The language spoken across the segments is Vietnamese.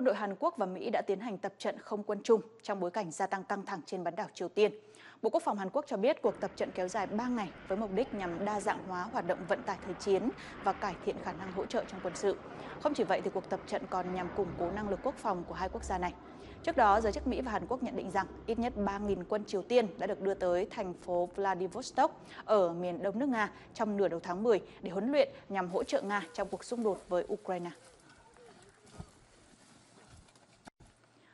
quân đội Hàn Quốc và Mỹ đã tiến hành tập trận không quân chung trong bối cảnh gia tăng căng thẳng trên bán đảo Triều Tiên. Bộ Quốc phòng Hàn Quốc cho biết cuộc tập trận kéo dài 3 ngày với mục đích nhằm đa dạng hóa hoạt động vận tải thời chiến và cải thiện khả năng hỗ trợ trong quân sự. Không chỉ vậy thì cuộc tập trận còn nhằm củng cố năng lực quốc phòng của hai quốc gia này. Trước đó, giới chức Mỹ và Hàn Quốc nhận định rằng ít nhất 3.000 quân Triều Tiên đã được đưa tới thành phố Vladivostok ở miền đông nước Nga trong nửa đầu tháng 10 để huấn luyện nhằm hỗ trợ Nga trong cuộc xung đột với Ukraine.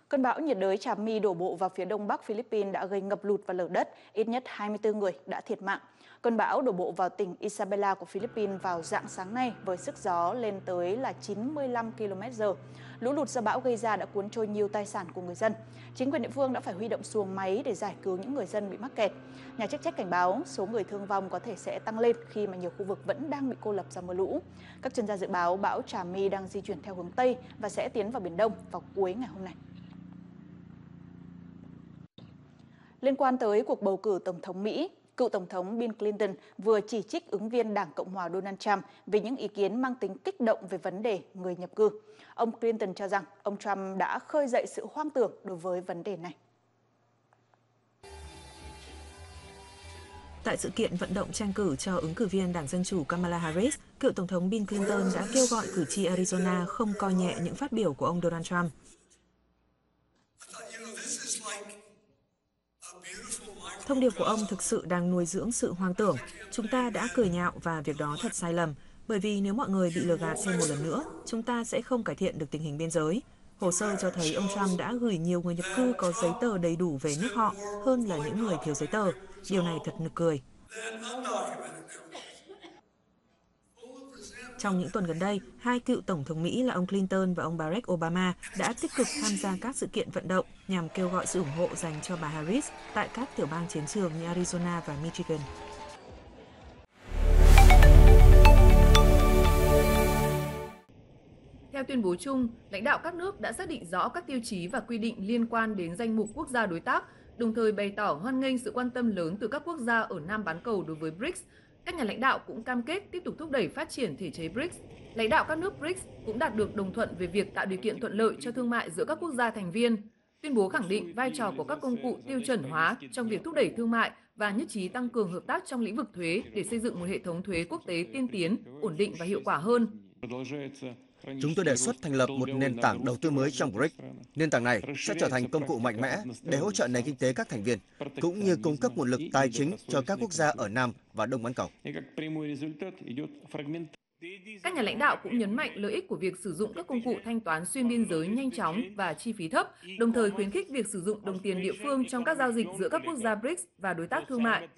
Cơn bão nhiệt đới Trà My đổ bộ vào phía đông bắc Philippines đã gây ngập lụt và lở đất, ít nhất 24 người đã thiệt mạng. Cơn bão đổ bộ vào tỉnh Isabela của Philippines vào dạng sáng nay với sức gió lên tới là 95 km/h. Lũ lụt do bão gây ra đã cuốn trôi nhiều tài sản của người dân. Chính quyền địa phương đã phải huy động xuồng máy để giải cứu những người dân bị mắc kẹt. Nhà chức trách cảnh báo số người thương vong có thể sẽ tăng lên khi mà nhiều khu vực vẫn đang bị cô lập do mưa lũ. Các chuyên gia dự báo bão Trà My đang di chuyển theo hướng Tây và sẽ tiến vào Biển Đông vào cuối ngày hôm nay. Liên quan tới cuộc bầu cử Tổng thống Mỹ, cựu Tổng thống Bill Clinton vừa chỉ trích ứng viên Đảng Cộng hòa Donald Trump vì những ý kiến mang tính kích động về vấn đề người nhập cư. Ông Clinton cho rằng ông Trump đã khơi dậy sự hoang tưởng đối với vấn đề này. Tại sự kiện vận động tranh cử cho ứng cử viên Đảng Dân Chủ Kamala Harris, cựu Tổng thống Bill Clinton đã kêu gọi cử tri Arizona không coi nhẹ những phát biểu của ông Donald Trump. Thông điệp của ông thực sự đang nuôi dưỡng sự hoang tưởng. Chúng ta đã cười nhạo và việc đó thật sai lầm. Bởi vì nếu mọi người bị lừa gạt thêm một lần nữa, chúng ta sẽ không cải thiện được tình hình biên giới. Hồ sơ cho thấy ông Trump đã gửi nhiều người nhập cư có giấy tờ đầy đủ về nước họ hơn là những người thiếu giấy tờ. Điều này thật nực cười. Trong những tuần gần đây, hai cựu Tổng thống Mỹ là ông Clinton và ông Barack Obama đã tích cực tham gia các sự kiện vận động nhằm kêu gọi sự ủng hộ dành cho bà Harris tại các tiểu bang chiến trường như Arizona và Michigan. Theo tuyên bố chung, lãnh đạo các nước đã xác định rõ các tiêu chí và quy định liên quan đến danh mục quốc gia đối tác, đồng thời bày tỏ hoan nghênh sự quan tâm lớn từ các quốc gia ở Nam bán cầu đối với BRICS các nhà lãnh đạo cũng cam kết tiếp tục thúc đẩy phát triển thể chế BRICS. Lãnh đạo các nước BRICS cũng đạt được đồng thuận về việc tạo điều kiện thuận lợi cho thương mại giữa các quốc gia thành viên. Tuyên bố khẳng định vai trò của các công cụ tiêu chuẩn hóa trong việc thúc đẩy thương mại và nhất trí tăng cường hợp tác trong lĩnh vực thuế để xây dựng một hệ thống thuế quốc tế tiên tiến, ổn định và hiệu quả hơn. Chúng tôi đề xuất thành lập một nền tảng đầu tư mới trong BRICS. Nền tảng này sẽ trở thành công cụ mạnh mẽ để hỗ trợ nền kinh tế các thành viên, cũng như cung cấp nguồn lực tài chính cho các quốc gia ở Nam và Đông bán cầu. Các nhà lãnh đạo cũng nhấn mạnh lợi ích của việc sử dụng các công cụ thanh toán xuyên biên giới nhanh chóng và chi phí thấp, đồng thời khuyến khích việc sử dụng đồng tiền địa phương trong các giao dịch giữa các quốc gia BRICS và đối tác thương mại.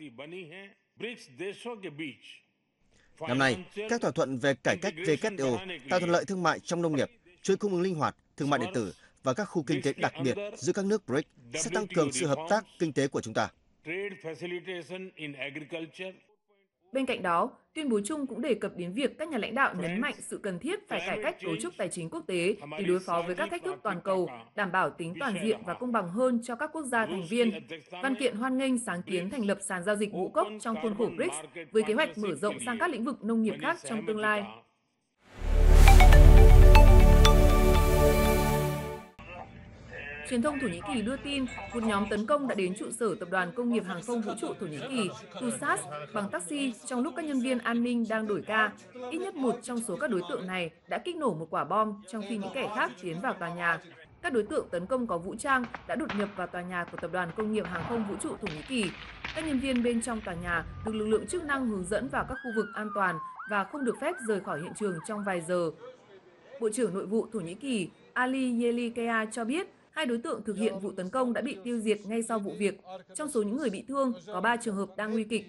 Năm nay, các thỏa thuận về cải cách WTO tạo thuận lợi thương mại trong nông nghiệp, chuỗi cung ứng linh hoạt, thương mại điện tử và các khu kinh tế đặc biệt giữa các nước BRICS sẽ tăng cường sự hợp tác kinh tế của chúng ta. Bên cạnh đó, tuyên bố chung cũng đề cập đến việc các nhà lãnh đạo nhấn mạnh sự cần thiết phải cải cách cấu trúc tài chính quốc tế để đối phó với các thách thức toàn cầu, đảm bảo tính toàn diện và công bằng hơn cho các quốc gia thành viên. Văn kiện hoan nghênh sáng kiến thành lập sàn giao dịch ngũ cốc trong khuôn khổ BRICS với kế hoạch mở rộng sang các lĩnh vực nông nghiệp khác trong tương lai. Truyền thông Thổ Nhĩ Kỳ đưa tin, một nhóm tấn công đã đến trụ sở tập đoàn công nghiệp hàng không vũ trụ Thổ Nhĩ Kỳ TUSAS bằng taxi, trong lúc các nhân viên an ninh đang đổi ca. Ít nhất một trong số các đối tượng này đã kích nổ một quả bom, trong khi những kẻ khác tiến vào tòa nhà. Các đối tượng tấn công có vũ trang đã đột nhập vào tòa nhà của tập đoàn công nghiệp hàng không vũ trụ Thổ Nhĩ Kỳ. Các nhân viên bên trong tòa nhà được lực lượng chức năng hướng dẫn vào các khu vực an toàn và không được phép rời khỏi hiện trường trong vài giờ. Bộ trưởng Nội vụ Thổ Nhĩ Kỳ Ali Yelikaya cho biết Hai đối tượng thực hiện vụ tấn công đã bị tiêu diệt ngay sau vụ việc. Trong số những người bị thương, có 3 trường hợp đang nguy kịch.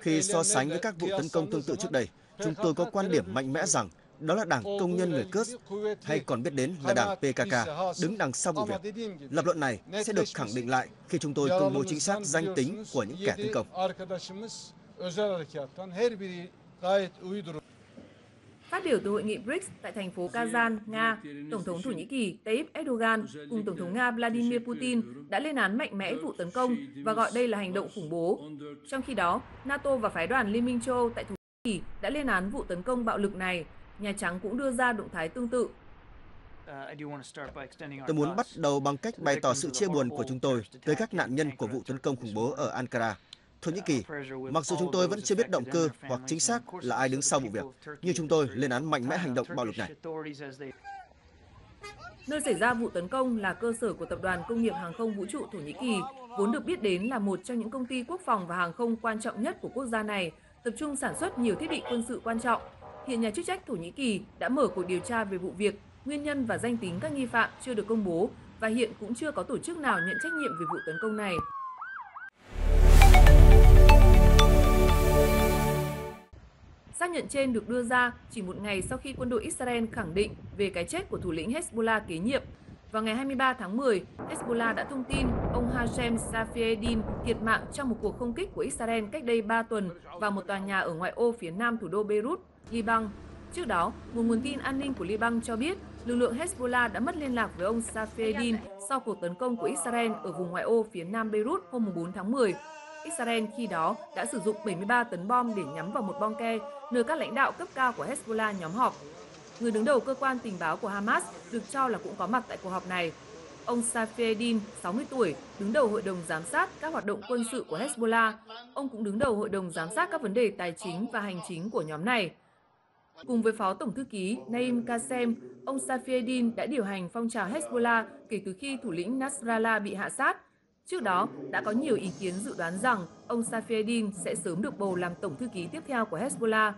Khi so sánh với các vụ tấn công tương tự trước đây, chúng tôi có quan điểm mạnh mẽ rằng đó là Đảng Công nhân người Kurd, hay còn biết đến là Đảng PKK, đứng đằng sau vụ việc. Lập luận này sẽ được khẳng định lại khi chúng tôi công bố chính xác danh tính của những kẻ tấn công. Phát biểu từ hội nghị BRICS tại thành phố Kazan, Nga, Tổng thống Thổ Nhĩ Kỳ Tayyip Erdogan cùng Tổng thống Nga Vladimir Putin đã lên án mạnh mẽ vụ tấn công và gọi đây là hành động khủng bố. Trong khi đó, NATO và phái đoàn Liên minh châu Âu tại Thổ Nhĩ Kỳ đã lên án vụ tấn công bạo lực này. Nhà Trắng cũng đưa ra động thái tương tự. Tôi muốn bắt đầu bằng cách bày tỏ sự chia buồn của chúng tôi tới các nạn nhân của vụ tấn công khủng bố ở Ankara. Thổ Nhĩ Kỳ, mặc dù chúng tôi vẫn chưa biết động cơ hoặc chính xác là ai đứng sau vụ việc, nhưng chúng tôi lên án mạnh mẽ hành động bạo lực này. Nơi xảy ra vụ tấn công là cơ sở của Tập đoàn Công nghiệp Hàng không Vũ trụ Thổ Nhĩ Kỳ, vốn được biết đến là một trong những công ty quốc phòng và hàng không quan trọng nhất của quốc gia này, tập trung sản xuất nhiều thiết bị quân sự quan trọng. Hiện nhà chức trách Thổ Nhĩ Kỳ đã mở cuộc điều tra về vụ việc, nguyên nhân và danh tính các nghi phạm chưa được công bố và hiện cũng chưa có tổ chức nào nhận trách nhiệm về vụ tấn công này. Xác nhận trên được đưa ra chỉ một ngày sau khi quân đội Israel khẳng định về cái chết của thủ lĩnh Hezbollah kế nhiệm. Vào ngày 23 tháng 10, Hezbollah đã thông tin ông Hashem Safieddin thiệt mạng trong một cuộc không kích của Israel cách đây 3 tuần vào một tòa nhà ở ngoại ô phía nam thủ đô Beirut, Liban. Trước đó, một nguồn tin an ninh của Liban cho biết lực lượng Hezbollah đã mất liên lạc với ông Safieddin sau cuộc tấn công của Israel ở vùng ngoại ô phía nam Beirut hôm 4 tháng 10 Israel khi đó đã sử dụng 73 tấn bom để nhắm vào một ke nơi các lãnh đạo cấp cao của Hezbollah nhóm họp. Người đứng đầu cơ quan tình báo của Hamas được cho là cũng có mặt tại cuộc họp này. Ông Safieddin, 60 tuổi, đứng đầu hội đồng giám sát các hoạt động quân sự của Hezbollah. Ông cũng đứng đầu hội đồng giám sát các vấn đề tài chính và hành chính của nhóm này. Cùng với Phó Tổng Thư ký Naim Qasem, ông Safieddin đã điều hành phong trào Hezbollah kể từ khi thủ lĩnh Nasrallah bị hạ sát Trước đó, đã có nhiều ý kiến dự đoán rằng ông Safieddin sẽ sớm được bầu làm tổng thư ký tiếp theo của Hezbollah.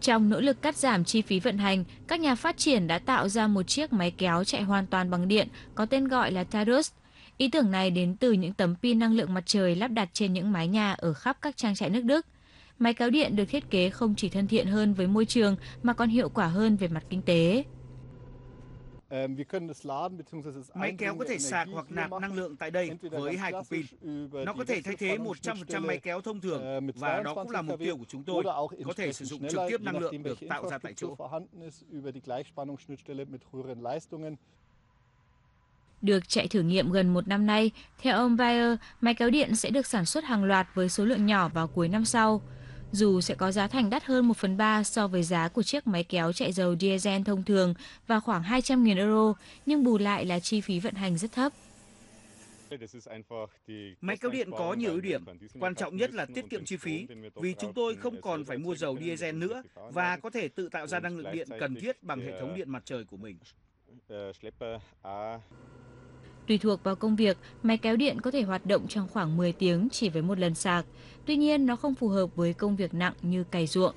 Trong nỗ lực cắt giảm chi phí vận hành, các nhà phát triển đã tạo ra một chiếc máy kéo chạy hoàn toàn bằng điện có tên gọi là Tarus. Ý tưởng này đến từ những tấm pin năng lượng mặt trời lắp đặt trên những mái nhà ở khắp các trang trại nước Đức – Máy kéo điện được thiết kế không chỉ thân thiện hơn với môi trường mà còn hiệu quả hơn về mặt kinh tế. Máy kéo có thể sạc hoặc nạp năng lượng tại đây với hai cục pin. Nó có thể thay thế 100% máy kéo thông thường và đó cũng là mục tiêu của chúng tôi, có thể sử dụng trực tiếp năng lượng được tạo ra tại chỗ. Được chạy thử nghiệm gần một năm nay, theo ông Bayer, máy kéo điện sẽ được sản xuất hàng loạt với số lượng nhỏ vào cuối năm sau. Dù sẽ có giá thành đắt hơn 1 phần 3 so với giá của chiếc máy kéo chạy dầu diesel thông thường và khoảng 200.000 euro, nhưng bù lại là chi phí vận hành rất thấp. Máy kéo điện có nhiều ưu điểm, quan trọng nhất là tiết kiệm chi phí, vì chúng tôi không còn phải mua dầu diesel nữa và có thể tự tạo ra năng lượng điện cần thiết bằng hệ thống điện mặt trời của mình. Tùy thuộc vào công việc, máy kéo điện có thể hoạt động trong khoảng 10 tiếng chỉ với một lần sạc. Tuy nhiên, nó không phù hợp với công việc nặng như cày ruộng.